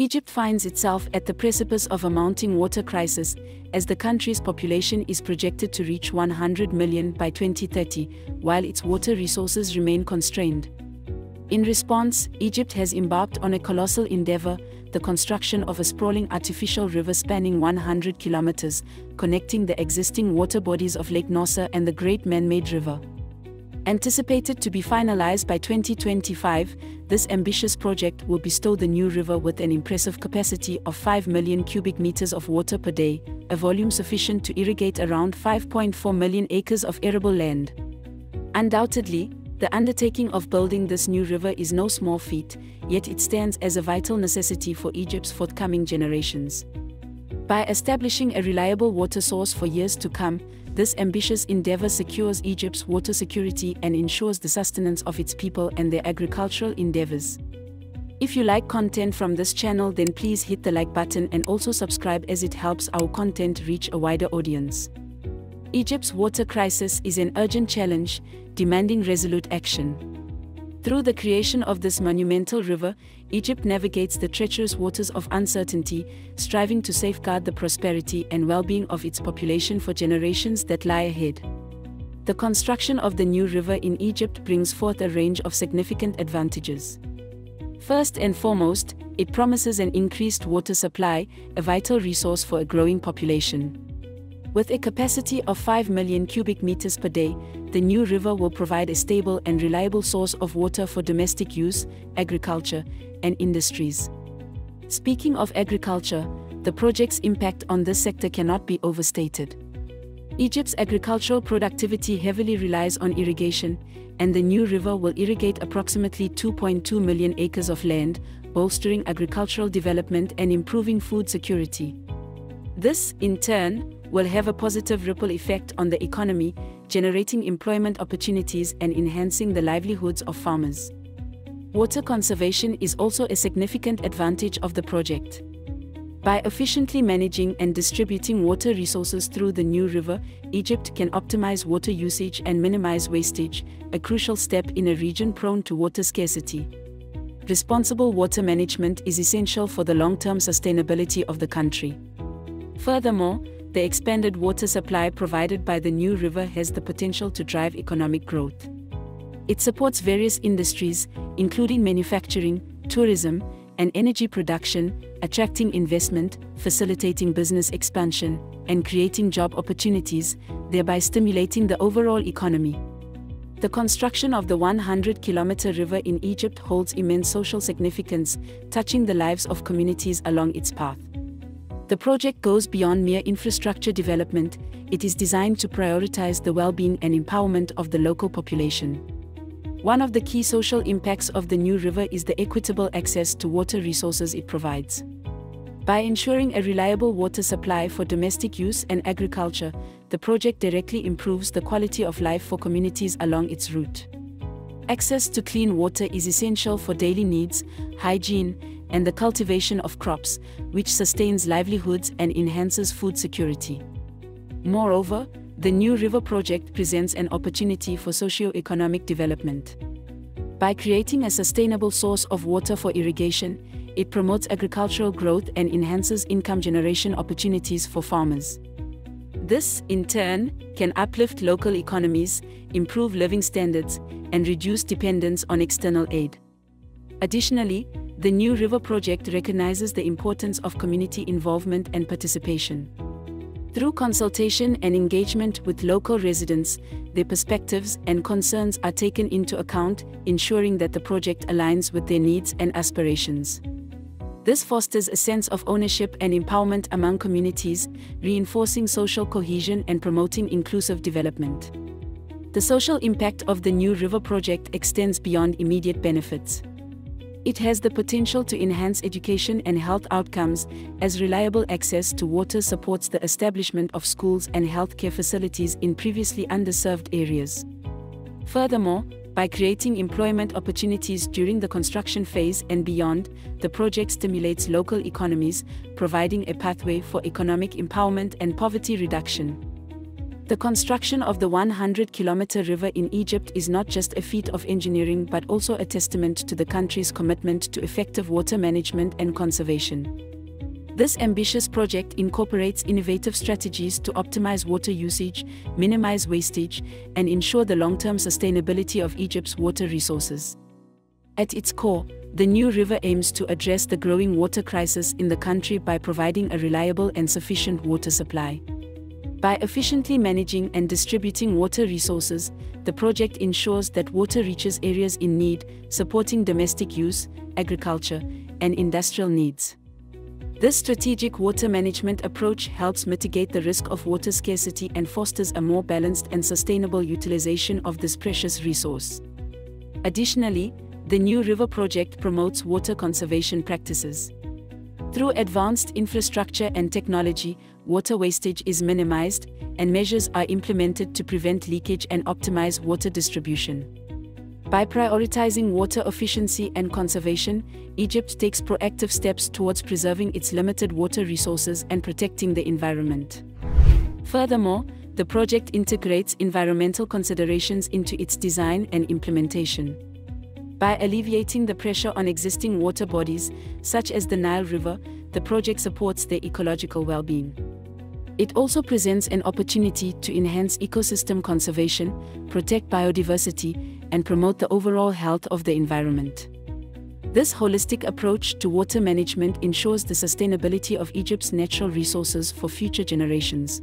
Egypt finds itself at the precipice of a mounting water crisis, as the country's population is projected to reach 100 million by 2030, while its water resources remain constrained. In response, Egypt has embarked on a colossal endeavor, the construction of a sprawling artificial river spanning 100 kilometers, connecting the existing water bodies of Lake Nasser and the Great Man-Made River. Anticipated to be finalized by 2025, this ambitious project will bestow the new river with an impressive capacity of 5 million cubic meters of water per day, a volume sufficient to irrigate around 5.4 million acres of arable land. Undoubtedly, the undertaking of building this new river is no small feat, yet it stands as a vital necessity for Egypt's forthcoming generations. By establishing a reliable water source for years to come, this ambitious endeavor secures Egypt's water security and ensures the sustenance of its people and their agricultural endeavors. If you like content from this channel then please hit the like button and also subscribe as it helps our content reach a wider audience. Egypt's water crisis is an urgent challenge, demanding resolute action. Through the creation of this monumental river, Egypt navigates the treacherous waters of uncertainty, striving to safeguard the prosperity and well-being of its population for generations that lie ahead. The construction of the new river in Egypt brings forth a range of significant advantages. First and foremost, it promises an increased water supply, a vital resource for a growing population. With a capacity of 5 million cubic meters per day, the new river will provide a stable and reliable source of water for domestic use, agriculture, and industries. Speaking of agriculture, the project's impact on this sector cannot be overstated. Egypt's agricultural productivity heavily relies on irrigation, and the new river will irrigate approximately 2.2 million acres of land, bolstering agricultural development and improving food security. This, in turn, will have a positive ripple effect on the economy, generating employment opportunities and enhancing the livelihoods of farmers. Water conservation is also a significant advantage of the project. By efficiently managing and distributing water resources through the new river, Egypt can optimize water usage and minimize wastage, a crucial step in a region prone to water scarcity. Responsible water management is essential for the long term sustainability of the country. Furthermore, the expanded water supply provided by the new river has the potential to drive economic growth. It supports various industries, including manufacturing, tourism, and energy production, attracting investment, facilitating business expansion, and creating job opportunities, thereby stimulating the overall economy. The construction of the 100 kilometer river in Egypt holds immense social significance, touching the lives of communities along its path. The project goes beyond mere infrastructure development, it is designed to prioritize the well being and empowerment of the local population. One of the key social impacts of the new river is the equitable access to water resources it provides. By ensuring a reliable water supply for domestic use and agriculture, the project directly improves the quality of life for communities along its route. Access to clean water is essential for daily needs, hygiene, and the cultivation of crops, which sustains livelihoods and enhances food security. Moreover, the New River Project presents an opportunity for socio-economic development. By creating a sustainable source of water for irrigation, it promotes agricultural growth and enhances income generation opportunities for farmers. This, in turn, can uplift local economies, improve living standards, and reduce dependence on external aid. Additionally, the New River Project recognizes the importance of community involvement and participation. Through consultation and engagement with local residents, their perspectives and concerns are taken into account, ensuring that the project aligns with their needs and aspirations. This fosters a sense of ownership and empowerment among communities, reinforcing social cohesion and promoting inclusive development. The social impact of the New River Project extends beyond immediate benefits. It has the potential to enhance education and health outcomes, as reliable access to water supports the establishment of schools and healthcare facilities in previously underserved areas. Furthermore, by creating employment opportunities during the construction phase and beyond, the project stimulates local economies, providing a pathway for economic empowerment and poverty reduction. The construction of the 100 kilometer river in Egypt is not just a feat of engineering but also a testament to the country's commitment to effective water management and conservation. This ambitious project incorporates innovative strategies to optimize water usage, minimize wastage, and ensure the long term sustainability of Egypt's water resources. At its core, the new river aims to address the growing water crisis in the country by providing a reliable and sufficient water supply. By efficiently managing and distributing water resources, the project ensures that water reaches areas in need, supporting domestic use, agriculture, and industrial needs. This strategic water management approach helps mitigate the risk of water scarcity and fosters a more balanced and sustainable utilization of this precious resource. Additionally, the New River Project promotes water conservation practices. Through advanced infrastructure and technology, water wastage is minimized, and measures are implemented to prevent leakage and optimize water distribution. By prioritizing water efficiency and conservation, Egypt takes proactive steps towards preserving its limited water resources and protecting the environment. Furthermore, the project integrates environmental considerations into its design and implementation. By alleviating the pressure on existing water bodies, such as the Nile River, the project supports their ecological well being. It also presents an opportunity to enhance ecosystem conservation, protect biodiversity, and promote the overall health of the environment. This holistic approach to water management ensures the sustainability of Egypt's natural resources for future generations.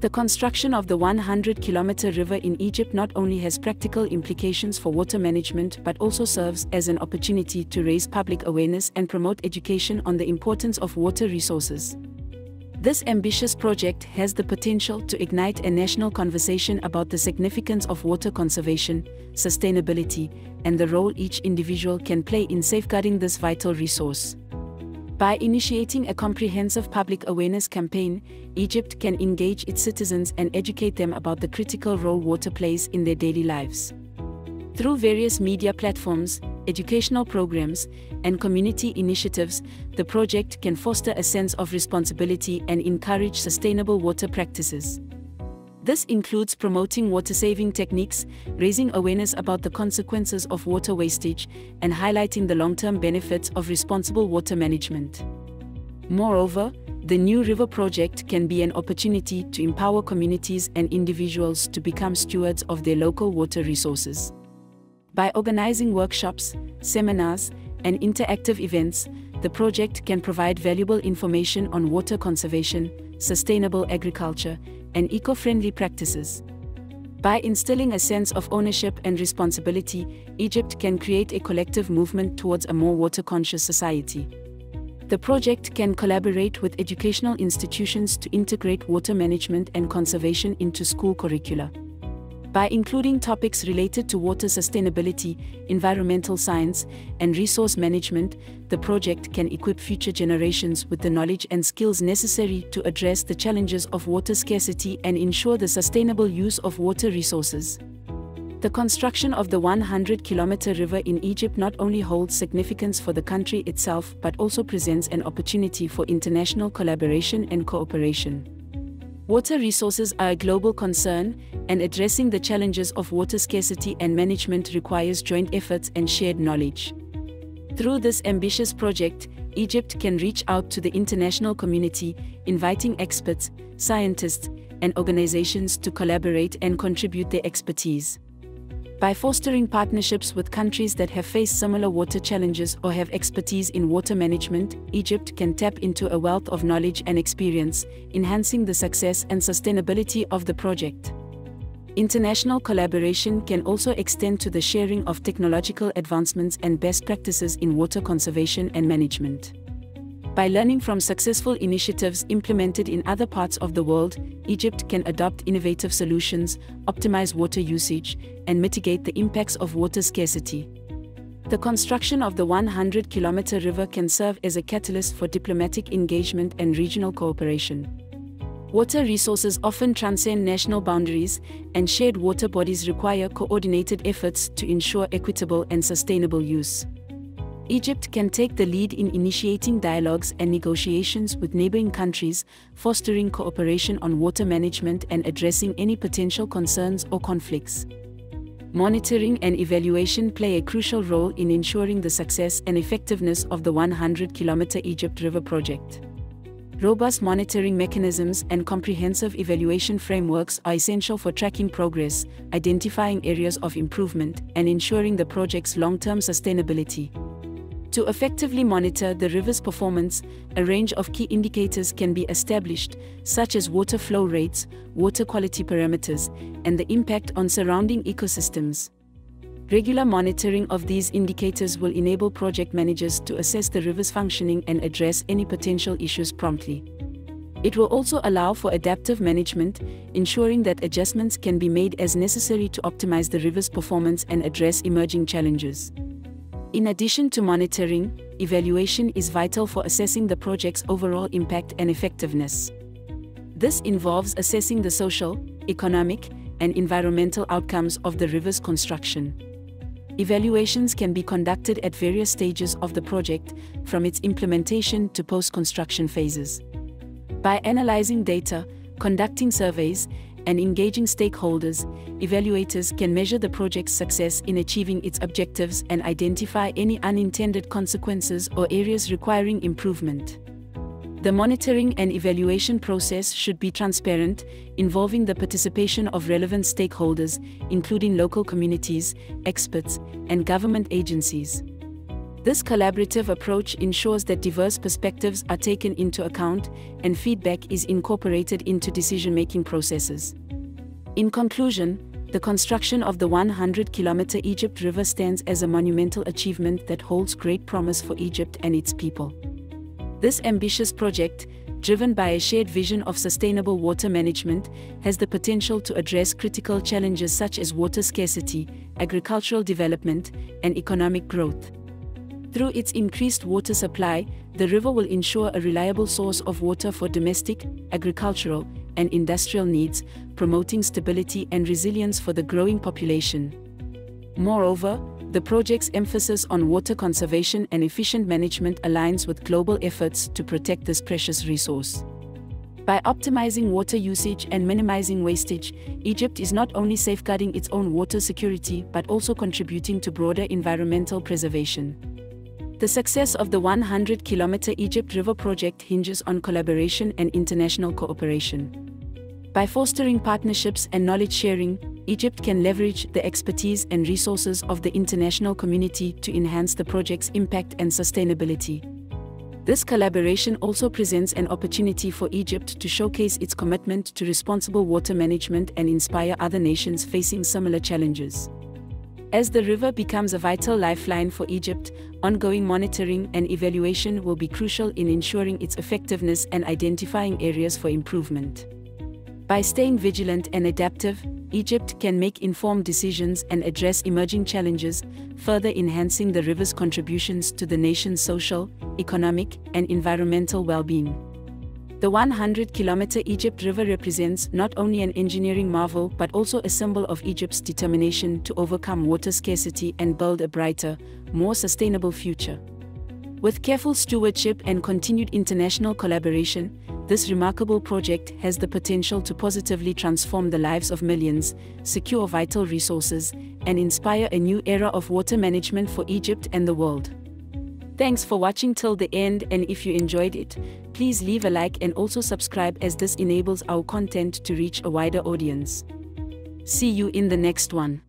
The construction of the 100 kilometer river in Egypt not only has practical implications for water management but also serves as an opportunity to raise public awareness and promote education on the importance of water resources. This ambitious project has the potential to ignite a national conversation about the significance of water conservation, sustainability, and the role each individual can play in safeguarding this vital resource. By initiating a comprehensive public awareness campaign, Egypt can engage its citizens and educate them about the critical role water plays in their daily lives. Through various media platforms, educational programs, and community initiatives, the project can foster a sense of responsibility and encourage sustainable water practices. This includes promoting water saving techniques, raising awareness about the consequences of water wastage, and highlighting the long term benefits of responsible water management. Moreover, the New River Project can be an opportunity to empower communities and individuals to become stewards of their local water resources. By organizing workshops, seminars, and interactive events, the project can provide valuable information on water conservation, sustainable agriculture, and eco friendly practices. By instilling a sense of ownership and responsibility, Egypt can create a collective movement towards a more water conscious society. The project can collaborate with educational institutions to integrate water management and conservation into school curricula. By including topics related to water sustainability, environmental science, and resource management, the project can equip future generations with the knowledge and skills necessary to address the challenges of water scarcity and ensure the sustainable use of water resources. The construction of the 100 kilometer river in Egypt not only holds significance for the country itself but also presents an opportunity for international collaboration and cooperation. Water resources are a global concern, and addressing the challenges of water scarcity and management requires joint efforts and shared knowledge. Through this ambitious project, Egypt can reach out to the international community, inviting experts, scientists, and organizations to collaborate and contribute their expertise. By fostering partnerships with countries that have faced similar water challenges or have expertise in water management, Egypt can tap into a wealth of knowledge and experience, enhancing the success and sustainability of the project. International collaboration can also extend to the sharing of technological advancements and best practices in water conservation and management. By learning from successful initiatives implemented in other parts of the world, Egypt can adopt innovative solutions, optimize water usage, and mitigate the impacts of water scarcity. The construction of the 100 kilometer river can serve as a catalyst for diplomatic engagement and regional cooperation. Water resources often transcend national boundaries, and shared water bodies require coordinated efforts to ensure equitable and sustainable use. Egypt can take the lead in initiating dialogues and negotiations with neighboring countries, fostering cooperation on water management and addressing any potential concerns or conflicts. Monitoring and evaluation play a crucial role in ensuring the success and effectiveness of the 100 kilometer Egypt River project. Robust monitoring mechanisms and comprehensive evaluation frameworks are essential for tracking progress, identifying areas of improvement, and ensuring the project's long term sustainability. To effectively monitor the river's performance, a range of key indicators can be established, such as water flow rates, water quality parameters, and the impact on surrounding ecosystems. Regular monitoring of these indicators will enable project managers to assess the river's functioning and address any potential issues promptly. It will also allow for adaptive management, ensuring that adjustments can be made as necessary to optimize the river's performance and address emerging challenges. In addition to monitoring, evaluation is vital for assessing the project's overall impact and effectiveness. This involves assessing the social, economic, and environmental outcomes of the river's construction. Evaluations can be conducted at various stages of the project, from its implementation to post construction phases. By analyzing data, conducting surveys, and engaging stakeholders, evaluators can measure the project's success in achieving its objectives and identify any unintended consequences or areas requiring improvement. The monitoring and evaluation process should be transparent, involving the participation of relevant stakeholders, including local communities, experts, and government agencies. This collaborative approach ensures that diverse perspectives are taken into account and feedback is incorporated into decision making processes. In conclusion, the construction of the 100 kilometer Egypt River stands as a monumental achievement that holds great promise for Egypt and its people. This ambitious project, driven by a shared vision of sustainable water management, has the potential to address critical challenges such as water scarcity, agricultural development, and economic growth. Through its increased water supply, the river will ensure a reliable source of water for domestic, agricultural, and industrial needs, promoting stability and resilience for the growing population. Moreover, the project's emphasis on water conservation and efficient management aligns with global efforts to protect this precious resource. By optimizing water usage and minimizing wastage, Egypt is not only safeguarding its own water security but also contributing to broader environmental preservation. The success of the 100 kilometer Egypt River project hinges on collaboration and international cooperation. By fostering partnerships and knowledge sharing, Egypt can leverage the expertise and resources of the international community to enhance the project's impact and sustainability. This collaboration also presents an opportunity for Egypt to showcase its commitment to responsible water management and inspire other nations facing similar challenges. As the river becomes a vital lifeline for Egypt, ongoing monitoring and evaluation will be crucial in ensuring its effectiveness and identifying areas for improvement. By staying vigilant and adaptive, Egypt can make informed decisions and address emerging challenges, further enhancing the river's contributions to the nation's social, economic, and environmental well being. The 100 kilometer Egypt River represents not only an engineering marvel but also a symbol of Egypt's determination to overcome water scarcity and build a brighter, more sustainable future. With careful stewardship and continued international collaboration, this remarkable project has the potential to positively transform the lives of millions, secure vital resources, and inspire a new era of water management for Egypt and the world. Thanks for watching till the end and if you enjoyed it, please leave a like and also subscribe as this enables our content to reach a wider audience. See you in the next one.